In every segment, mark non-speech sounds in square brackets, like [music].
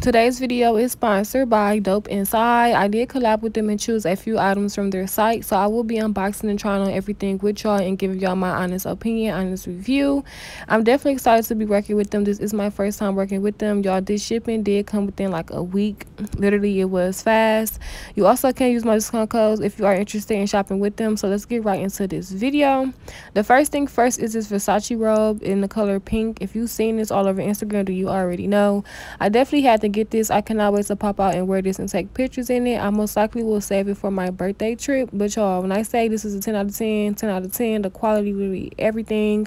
today's video is sponsored by Dopeinside. I did collab with them and choose a few items from their site so i will be unboxing and trying on everything with y'all and giving y'all my honest opinion honest review. I'm definitely excited to be working with them. This is my first time working with them. Y'all this shipping did come within like a week. Literally it was fast. You also can use my discount codes if you are interested in shopping with them. So let's get right into this video. The first thing first is this versace robe in the color pink. If you've seen this all over instagram do you already know. I definitely had to get this. I cannot wait to pop out and wear this and take pictures in it. I most likely will save it for my birthday trip. But y'all, when I say this is a 10 out of 10, 10 out of 10, the quality, literally everything.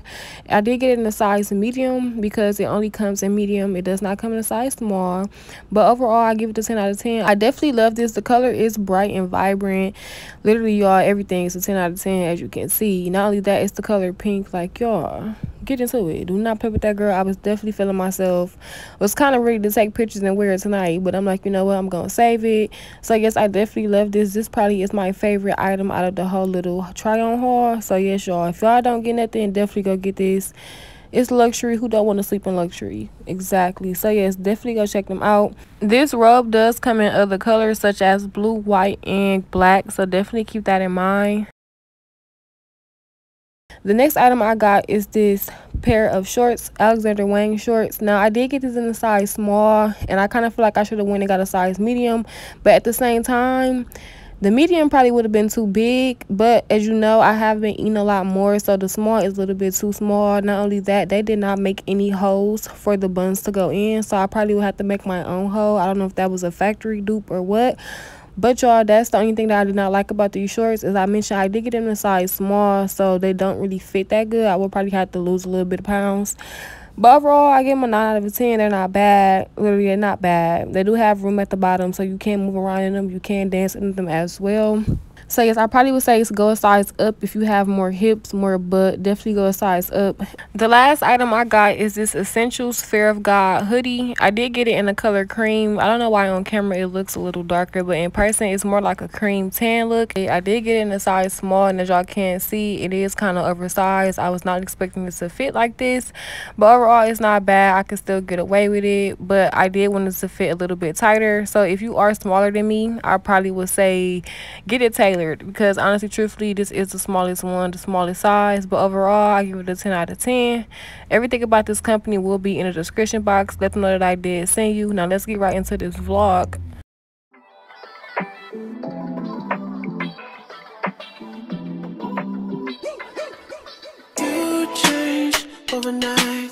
I did get it in a size medium because it only comes in medium. It does not come in a size small. But overall, I give it a 10 out of 10. I definitely love this. The color is bright and vibrant. Literally, y'all, everything is a 10 out of 10 as you can see. Not only that, it's the color pink. Like, y'all get into it. Do not play with that girl. I was definitely feeling myself. Was kind of ready to take pictures and wear it tonight, but I'm like, you know what? I'm gonna save it. So yes, I definitely love this. This probably is my favorite item out of the whole little try on haul. So yes, y'all. If y'all don't get nothing, definitely go get this. It's luxury. Who don't want to sleep in luxury? Exactly. So yes, definitely go check them out. This robe does come in other colors such as blue, white, and black. So definitely keep that in mind. The next item I got is this pair of shorts, Alexander Wang shorts. Now, I did get this in a size small, and I kind of feel like I should have went and got a size medium. But at the same time, the medium probably would have been too big. But as you know, I have been eating a lot more, so the small is a little bit too small. Not only that, they did not make any holes for the buns to go in, so I probably would have to make my own hole. I don't know if that was a factory dupe or what. But y'all, that's the only thing that I did not like about these shorts. As I mentioned, I did get them in a size small, so they don't really fit that good. I will probably have to lose a little bit of pounds. But overall, I give them a 9 out of 10. They're not bad. Literally, they're not bad. They do have room at the bottom, so you can move around in them. You can dance in them as well. So yes, I probably would say go a size up if you have more hips, more butt. Definitely go a size up. The last item I got is this Essentials Fear of God hoodie. I did get it in the color cream. I don't know why on camera it looks a little darker, but in person it's more like a cream tan look. I did get it in a size small, and as y'all can see, it is kind of oversized. I was not expecting it to fit like this, but overall it's not bad. I can still get away with it, but I did want it to fit a little bit tighter. So if you are smaller than me, I probably would say get it tailored because honestly truthfully this is the smallest one the smallest size but overall i give it a 10 out of 10 everything about this company will be in the description box. Let them know that i did send you. Now let's get right into this vlog. Overnight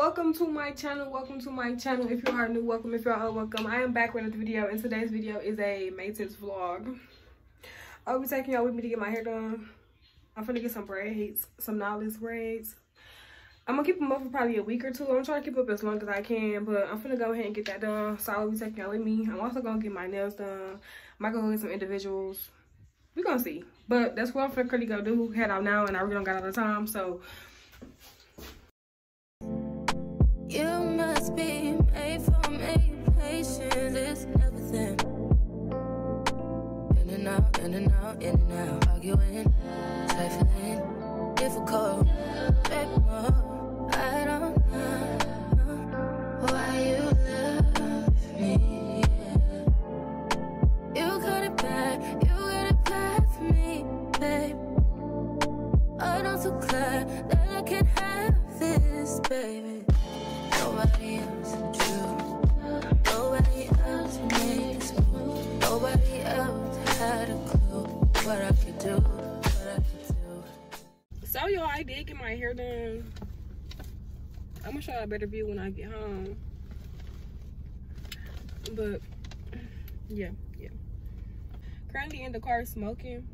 welcome to my channel welcome to my channel. If you are new welcome. If you are welcome. I am back with another video and today's video is a maintenance vlog. I'll be taking y'all with me to get my hair done. I'm gonna get some braids some knotless braids. I'm gonna keep them up for probably a week or two. I'm trying to keep up as long as i can but i'm gonna go ahead and get that done. So i'll be taking y'all with me. I'm also gonna get my nails done. I might go get some individuals. We're gonna see. But that's what i'm gonna go do. Head out now and i really don't got a lot of time so you must be made for me. Patience is everything. My hair done. I'm gonna show you a better view when I get home. But yeah, yeah. Currently in the car smoking.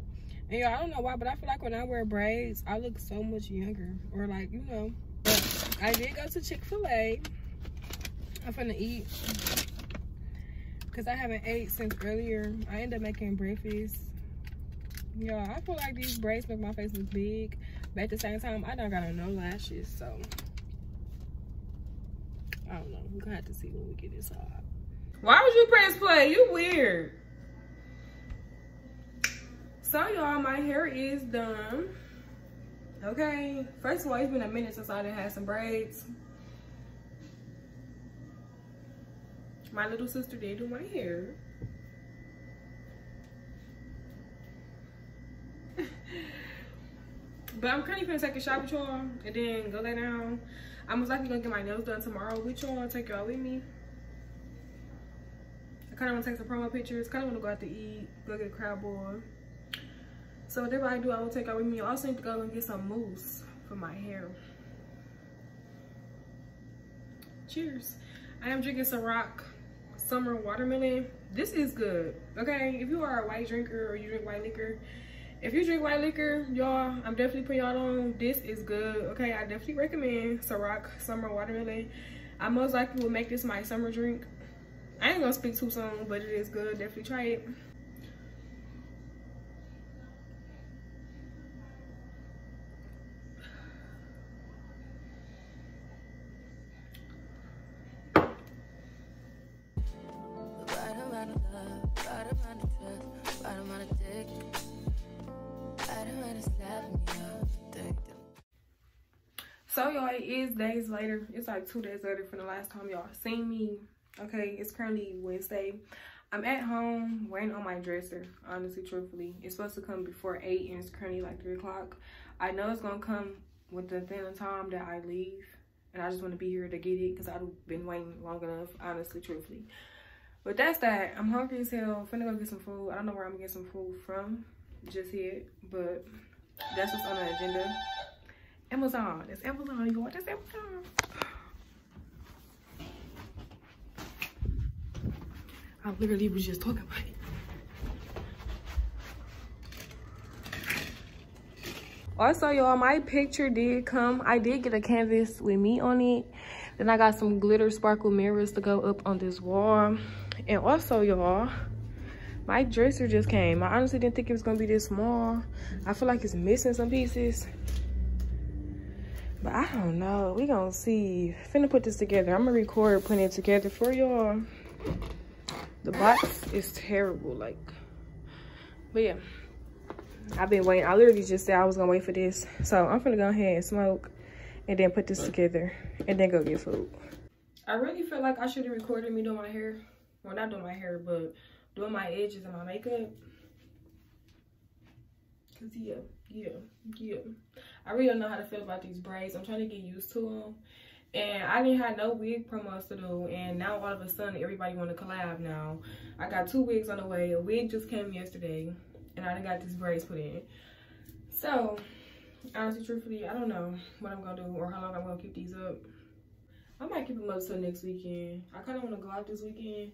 And y'all, I don't know why, but I feel like when I wear braids, I look so much younger. Or like, you know. But I did go to Chick-fil-A. I'm gonna eat because I haven't ate since earlier. I ended up making breakfast. Yeah, I feel like these braids make my face look big, but at the same time, I don't got on no lashes, so I don't know. We're gonna have to see when we get inside. Why would you press play? You weird. So y'all, my hair is done. Okay. First of all, it's been a minute since I done had some braids. My little sister did do my hair. But I'm currently gonna take a shot with y'all and then go lay down. I'm most likely gonna get my nails done tomorrow with y'all, take y'all with me. I kind of want to take some promo pictures. Kind of want to go out to eat, go get a crab boil. So whatever I do, I will take out with me. I also need to go and get some mousse for my hair. Cheers. I am drinking Ciroc Summer Watermelon. This is good, okay? If you are a white drinker or you drink white liquor, if you drink white liquor, y'all, I'm definitely putting y'all on. This is good, okay? I definitely recommend Ciroc Summer Watermelon. I most likely will make this my summer drink. I ain't gonna speak too soon, but it is good. Definitely try it. Is days later. It's like two days later from the last time y'all seen me. Okay, it's currently Wednesday. I'm at home waiting on my dresser, honestly, truthfully. It's supposed to come before 8 and it's currently like 3 o'clock. I know it's going to come with the thin time that I leave. And I just want to be here to get it because I've been waiting long enough, honestly, truthfully. But that's that. I'm hungry as hell. Finna go get some food. I don't know where I'm gonna get some food from just yet. But that's what's on the agenda. Amazon. It's Amazon, you want this Amazon. I literally was just talking about it. Also, y'all, my picture did come. I did get a canvas with me on it. Then I got some glitter sparkle mirrors to go up on this wall. And also, y'all, my dresser just came. I honestly didn't think it was going to be this small. I feel like it's missing some pieces. But I don't know. We gonna see. Finna put this together. I'm gonna record putting it together for y'all. The box is terrible. Like, but yeah. I've been waiting. I literally just said I was gonna wait for this. So I'm gonna go ahead and smoke and then put this together and then go get food. I really feel like I should have recorded me doing my hair. Well, not doing my hair, but doing my edges and my makeup. Cause yeah, yeah, yeah. I really don't know how to feel about these braids. I'm trying to get used to them. And I didn't have no wig promos to do. And now all of a sudden, everybody want to collab now. I got two wigs on the way. A wig just came yesterday. And I got these braids put in. So, honestly, truthfully, I don't know what I'm going to do or how long I'm going to keep these up. I might keep them up till next weekend. I kind of want to go out this weekend.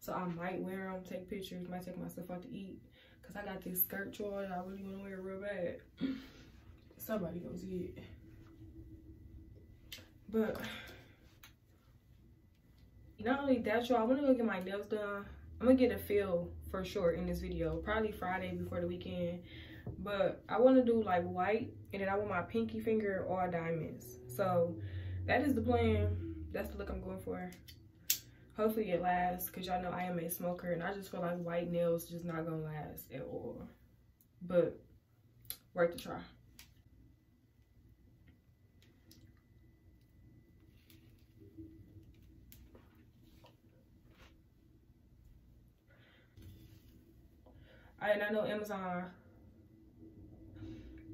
So I might wear them, take pictures, might take myself out to eat. Because I got this skirt, y'all, that I really want to wear real bad. [clears throat] somebody goes get. But not only that, y'all, I want to go get my nails done. I'm gonna get a feel for sure in this video, probably Friday before the weekend. But I want to do like white, and then I want my pinky finger all diamonds. So that is the plan. That's the look I'm going for. Hopefully it lasts, cause y'all know I am a smoker, and I just feel like white nails just not gonna last at all. But worth the try. And I know Amazon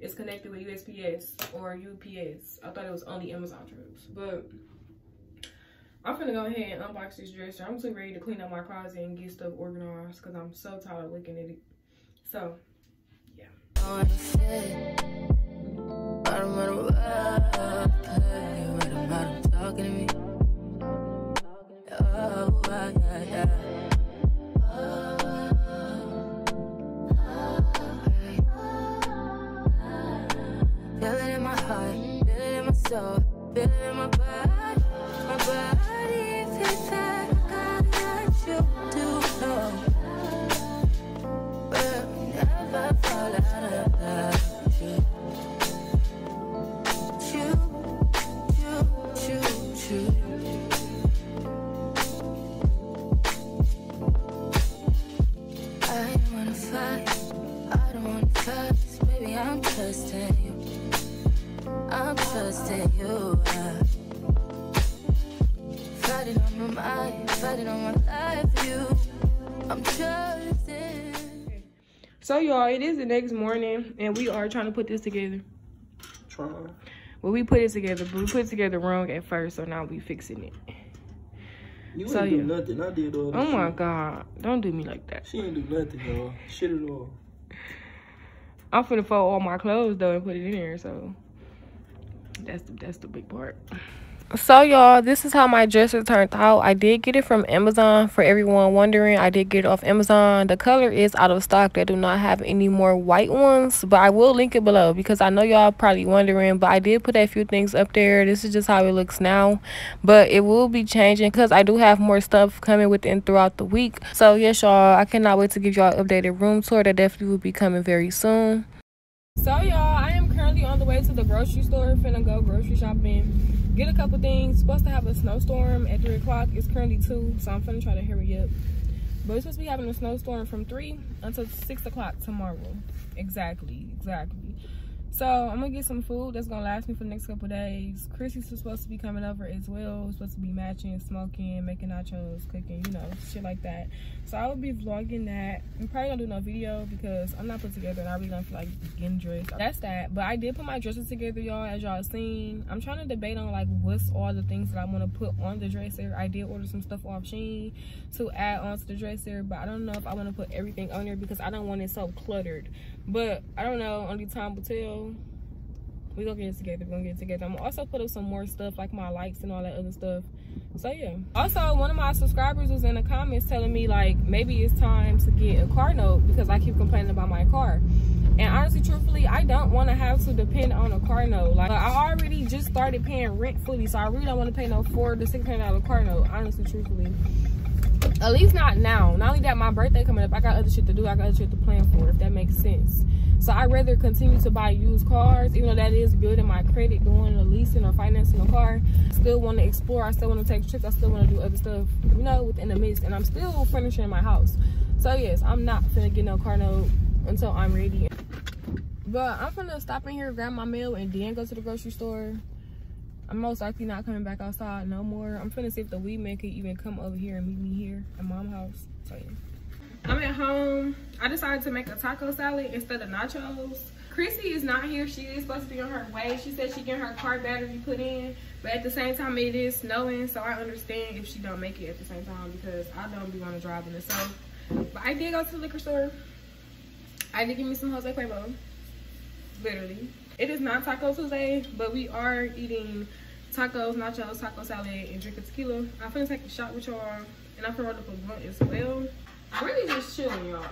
is connected with USPS or UPS. I thought it was only Amazon trips, but I'm gonna go ahead and unbox this dresser. I'm just ready to clean up my closet and get stuff organized because I'm so tired of looking at it. So, yeah. Trusting you. I'm trusting you. Fighting on from I invited on my life you. I'm chosen. So y'all, it is the next morning and we are trying to put this together. Trying. Well, we put it together, but we put it together wrong at first, so now we fixing it. You so, ain't yeah. do nothing. I did all Oh my god. Don't do me like that. She ain't do nothing, y'all. Shit at all. I'm finna fold all my clothes though and put it in there, so. That's the that's the big part so y'all this is how my dresser turned out. I did get it from amazon for everyone wondering. I did get it off amazon. The color is out of stock. They do not have any more white ones but i will link it below because i know y'all probably wondering but i did put a few things up there. This is just how it looks now but it will be changing because i do have more stuff coming within throughout the week. So yes y'all i cannot wait to give y'all updated room tour that definitely will be coming very soon. So y'all i am currently on the way to the grocery store. Finna go grocery shopping get a couple things. Supposed to have a snowstorm at 3 o'clock. It's currently 2, so I'm finna try to hurry up. But it's supposed to be having a snowstorm from 3 until 6 o'clock tomorrow. Exactly, exactly. So I'm gonna get some food that's gonna last me for the next couple days. Chrissy's supposed to be coming over as well. supposed to be matching, smoking, making nachos, cooking, you know, shit like that. So I will be vlogging that. I'm probably gonna do no video because I'm not put together and I really don't feel like getting dressed. That's that. But I did put my dresses together, y'all, as y'all seen. I'm trying to debate on like what's all the things that I want to put on the dresser. I did order some stuff off Shein to add onto the dresser, but I don't know if I want to put everything on there because I don't want it so cluttered. But I don't know, only time will tell. We're gonna get it together, we're gonna get it together. I'm gonna also put up some more stuff like my likes and all that other stuff. So yeah. Also, one of my subscribers was in the comments telling me like maybe it's time to get a car note because I keep complaining about my car. And honestly, truthfully, I don't want to have to depend on a car note. Like I already just started paying rent fully, so I really don't want to pay no four to six hundred dollar car note. Honestly, truthfully. At least not now. Not only that, my birthday coming up, I got other shit to do. I got other shit to plan for, if that makes sense. So I'd rather continue to buy used cars, even though that is building my credit, doing a leasing or financing a car. Still want to explore. I still want to take trips. I still want to do other stuff, you know, within the midst. And I'm still furnishing my house. So yes, I'm not gonna get no car note until I'm ready. But I'm gonna stop in here, grab my mail, and then go to the grocery store. I'm most likely not coming back outside no more. I'm finna see if the weed man could even come over here and meet me here at mom's house. So yeah. I'm at home. I decided to make a taco salad instead of nachos. Chrissy is not here. She is supposed to be on her way. She said she getting her car battery put in. But at the same time, it is snowing. So I understand if she don't make it at the same time because I don't be want to drive in the snow. But I did go to the liquor store. I did give me some Jose Cuervo. Literally. It is not Taco Tuesday, but we are eating tacos, nachos, taco salad, and drinking tequila. I'm finna take a shot with y'all, and I'm finna roll up a blunt as well. Really just chilling, y'all.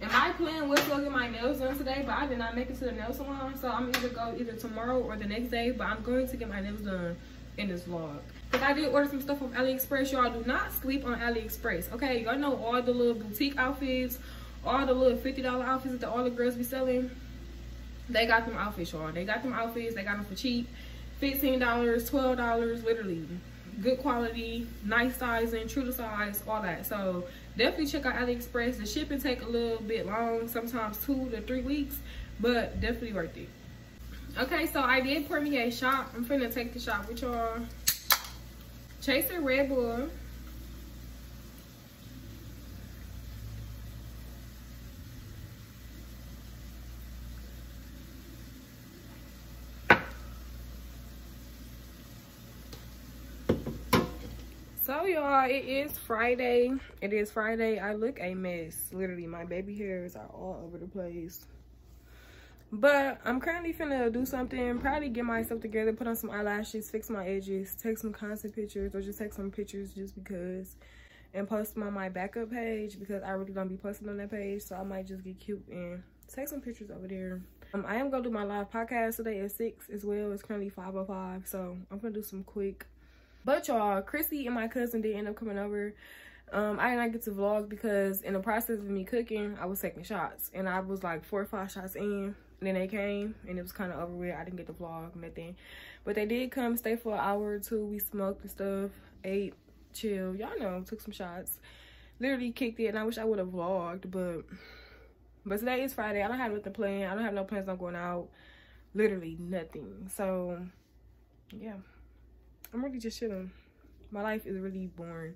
And my plan was to go get my nails done today, but I did not make it to the nail salon. So I'm either go either tomorrow or the next day, but I'm going to get my nails done in this vlog. Because I did order some stuff from AliExpress. Y'all do not sleep on AliExpress, okay? Y'all know all the little boutique outfits, all the little $50 outfits that all the girls be selling they got them outfits, y'all. They got them outfits. They got them for cheap. $15, $12, literally. Good quality, nice sizing, true to size, all that. So definitely check out AliExpress. The shipping take a little bit long, sometimes two to three weeks, but definitely worth it. Okay, so I did pour me a shot. I'm finna take the shot with y'all. Chaser Red Bull. So y'all. It is friday. It is friday. I look a mess. Literally my baby hairs are all over the place. But i'm currently finna do something probably get myself together put on some eyelashes fix my edges take some content pictures or just take some pictures just because and post them on my backup page because i really don't be posting on that page so i might just get cute and take some pictures over there. Um, i am gonna do my live podcast today at six as well. It's currently 505 so i'm gonna do some quick but y'all, Chrissy and my cousin did end up coming over. Um, I did not get to vlog because in the process of me cooking, I was taking shots. And I was like four or five shots in. And then they came and it was kind of over with. I didn't get to vlog, nothing. But they did come, stay for an hour or two. We smoked and stuff, ate, chill. Y'all know, took some shots. Literally kicked it and I wish I would have vlogged. But but today is Friday. I don't have nothing planned. I don't have no plans on going out. Literally nothing. So, yeah. I'm really just chilling. My life is really boring.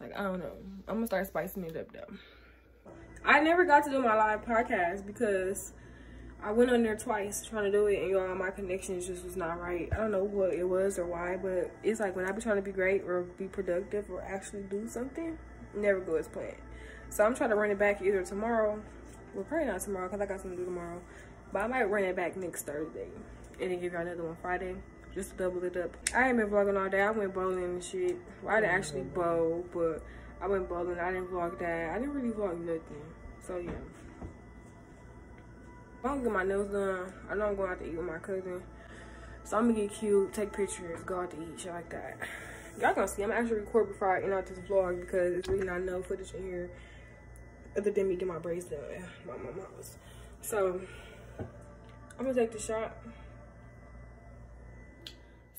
Like, I don't know. I'm gonna start spicing it up though. I never got to do my live podcast because I went on there twice trying to do it and y'all, my connection just was not right. I don't know what it was or why, but it's like when I be trying to be great or be productive or actually do something, never go as planned. So I'm trying to run it back either tomorrow, well probably not tomorrow because I got something to do tomorrow, but I might run it back next Thursday and then give y'all another one Friday just double it up. I ain't been vlogging all day. I went bowling and shit. Well, I didn't actually bowl, but I went bowling. I didn't vlog that. I didn't really vlog nothing. So yeah. I'm gonna get my nails done. I know I'm going out to eat with my cousin. So I'm gonna get cute, take pictures, go out to eat, shit like that. Y'all gonna see, I'm gonna actually record before I end out this vlog because it's really not no footage in here other than me get my braids done my mama's. So I'm gonna take the shot.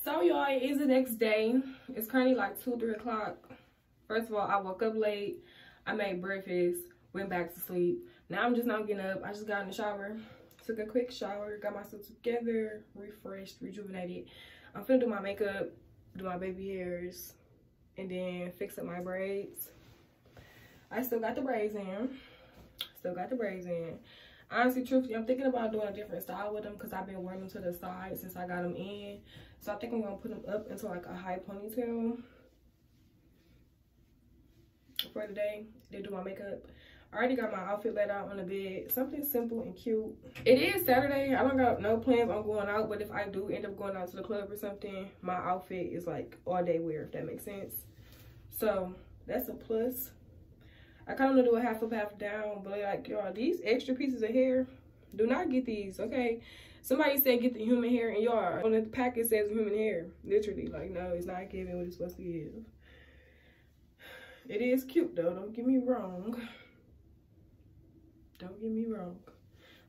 So y'all, it is the next day. It's currently like two, three o'clock. First of all, I woke up late. I made breakfast, went back to sleep. Now I'm just not getting up. I just got in the shower, took a quick shower, got myself together, refreshed, rejuvenated. I'm finna do my makeup, do my baby hairs, and then fix up my braids. I still got the braids in. Still got the braids in. Honestly, truthfully, I'm thinking about doing a different style with them because I've been wearing them to the side since I got them in. So I think I'm going to put them up into like a high ponytail for the day. Then do my makeup. I already got my outfit laid out on the bed. Something simple and cute. It is Saturday. I don't got no plans on going out. But if I do end up going out to the club or something, my outfit is like all day wear, if that makes sense. So that's a plus. I kind of do a half up, half down. But like, y'all, these extra pieces of hair, do not get these, okay? Somebody said get the human hair and y'all, on the packet says human hair. Literally, like, no, it's not giving what it's supposed to give. It is cute though, don't get me wrong. Don't get me wrong.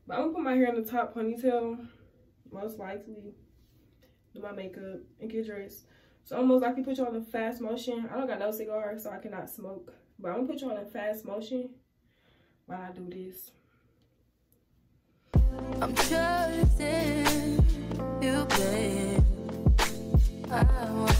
But I'm gonna put my hair in the top ponytail, most likely. Do my makeup and get dressed. So almost like you put you on a fast motion. I don't got no cigar, so I cannot smoke. But I'm gonna put you on a fast motion while I do this. I'm trusting you. I want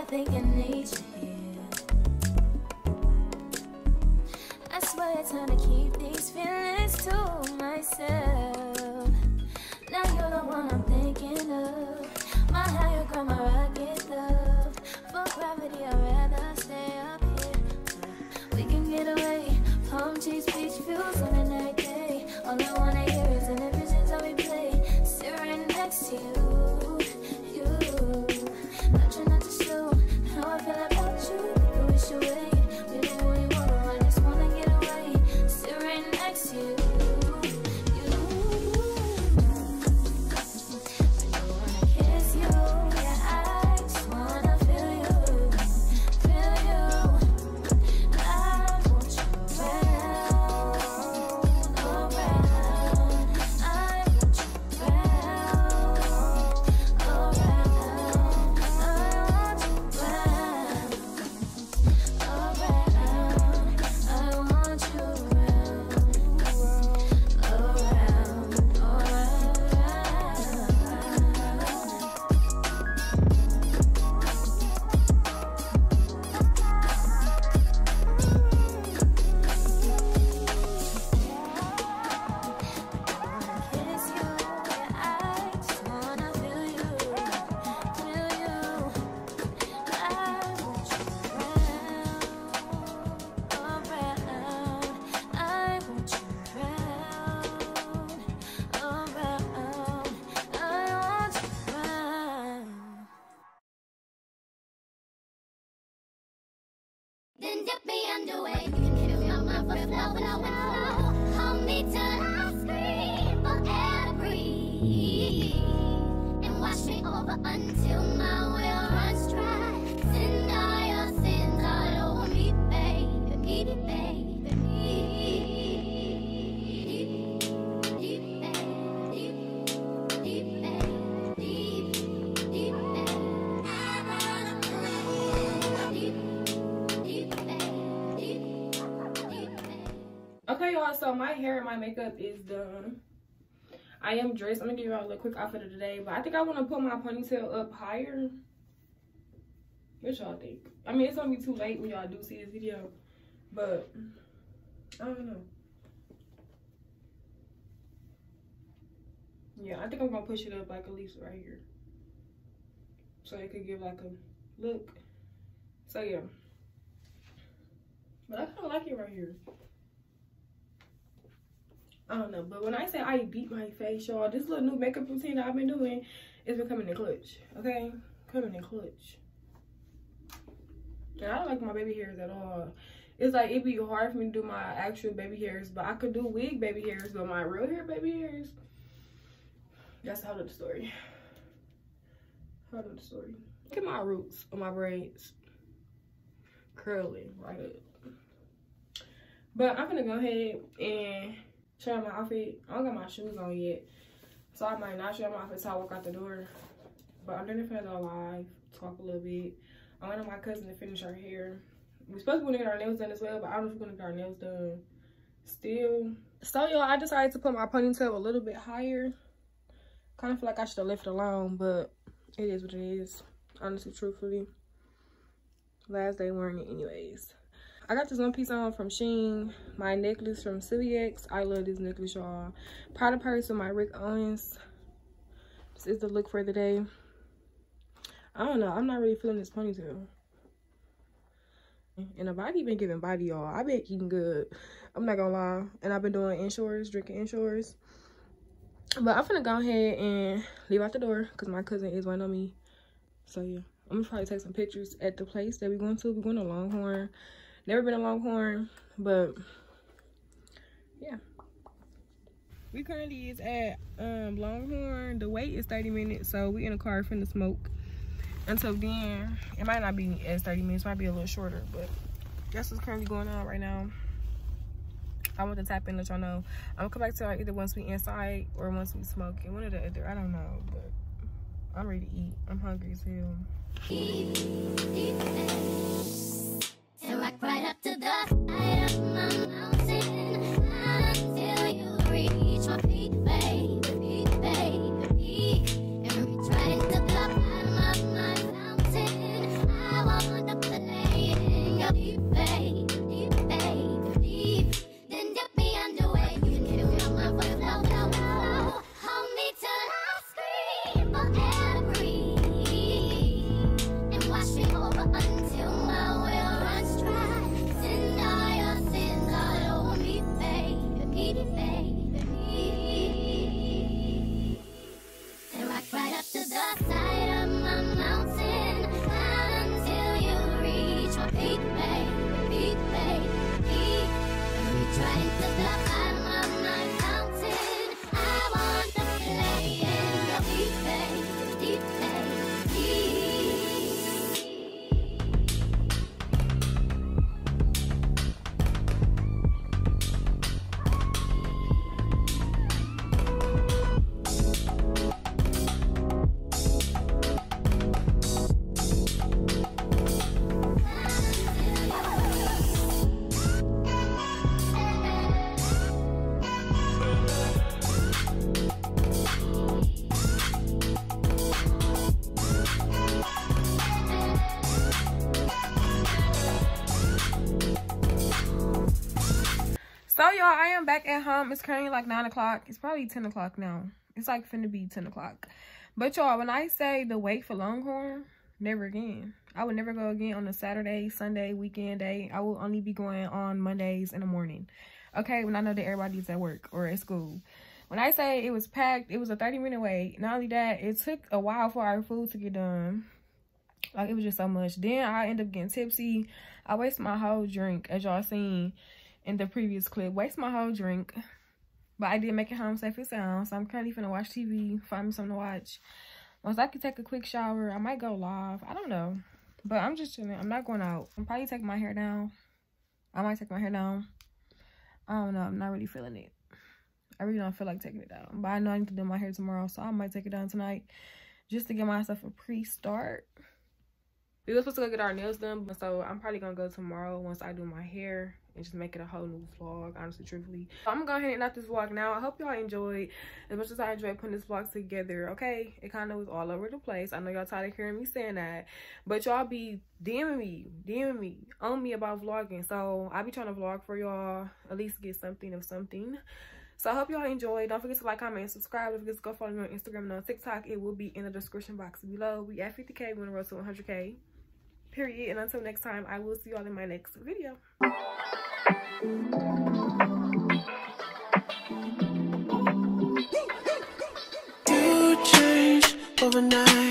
I think I need you here. I swear it's hard to keep these feelings. Then dip me underway. You can kill my mind for flow, flow, flow. Hold I scream for every. And watch me over until y'all, so my hair and my makeup is done. I am dressed. I'm gonna give y'all a little quick outfit of the day, but I think I want to put my ponytail up higher. What y'all think? I mean, it's gonna be too late when y'all do see this video, but I don't know. Yeah, I think I'm gonna push it up like at least right here. So it could give like a look. So yeah. But I kind of like it right here. I don't know. But when I say I beat my face, y'all, this little new makeup routine that I've been doing is becoming a clutch. Okay? Coming in clutch. And I don't like my baby hairs at all. It's like it'd be hard for me to do my actual baby hairs, but I could do wig baby hairs, but my real hair baby hairs. That's of the story. Whole of the story. Look at my roots on my braids. Curling right up. But I'm gonna go ahead and show my outfit. I don't got my shoes on yet. So I might not show my outfit until I walk out the door. But I'm gonna finish go live, talk a little bit. I wanted my cousin to finish her hair. We're supposed to be get our nails done as well, but I don't know if we're gonna get our nails done still. So y'all, I decided to put my ponytail a little bit higher. Kind of feel like I should have left it alone, but it is what it is. Honestly, truthfully. Last day wearing it anyways. I got this one piece on from Shein. My necklace from X. I love this necklace, y'all. Prada purse with my Rick Owens. This is the look for the day. I don't know. I'm not really feeling this ponytail. And the body been giving body, y'all. i been eating good. I'm not gonna lie. And I've been doing Ensures, drinking Ensures. But I'm gonna go ahead and leave out the door because my cousin is waiting on me. So yeah, I'm gonna probably take some pictures at the place that we're going to. We're going to Longhorn. Never been a Longhorn, but yeah. We currently is at um, Longhorn. The wait is 30 minutes, so we in a car finna smoke. Until then, it might not be as 30 minutes, might be a little shorter, but that's what's currently going on right now. I want to tap in, let y'all know. I'm gonna come back to y'all either once we inside or once we smoke. And one of the other, I don't know, but I'm ready to eat. I'm hungry as hell. right at home. It's currently like 9 o'clock. It's probably 10 o'clock now. It's like finna be 10 o'clock. But y'all, when I say the wait for Longhorn, never again. I would never go again on a Saturday, Sunday, weekend day. I will only be going on Mondays in the morning. Okay, when I know that everybody's at work or at school. When I say it was packed, it was a 30 minute wait. Not only that, it took a while for our food to get done. Like, it was just so much. Then I end up getting tipsy. I wasted my whole drink, as y'all seen in the previous clip. Waste my whole drink. But I did make it home safe and sound. So I'm currently finna watch TV, find me something to watch. Once I can take a quick shower, I might go live. I don't know. But I'm just chilling. I'm not going out. I'm probably taking my hair down. I might take my hair down. I don't know. I'm not really feeling it. I really don't feel like taking it down. But I know I need to do my hair tomorrow. So I might take it down tonight. Just to give myself a pre-start. We were supposed to go get our nails done. So I'm probably to go tomorrow once I do my hair and just make it a whole new vlog honestly truthfully so i'm gonna go ahead and end this vlog now i hope y'all enjoyed as much as i enjoyed putting this vlog together okay it kind of was all over the place i know y'all tired of hearing me saying that but y'all be DMing me DMing me on me about vlogging so i'll be trying to vlog for y'all at least get something of something so I hope y'all enjoyed. Don't forget to like, comment, and subscribe. Don't forget to go follow me on Instagram and on TikTok. It will be in the description box below. We at 50k. We on the road to 100k. Period. And until next time, I will see y'all in my next video. Overnight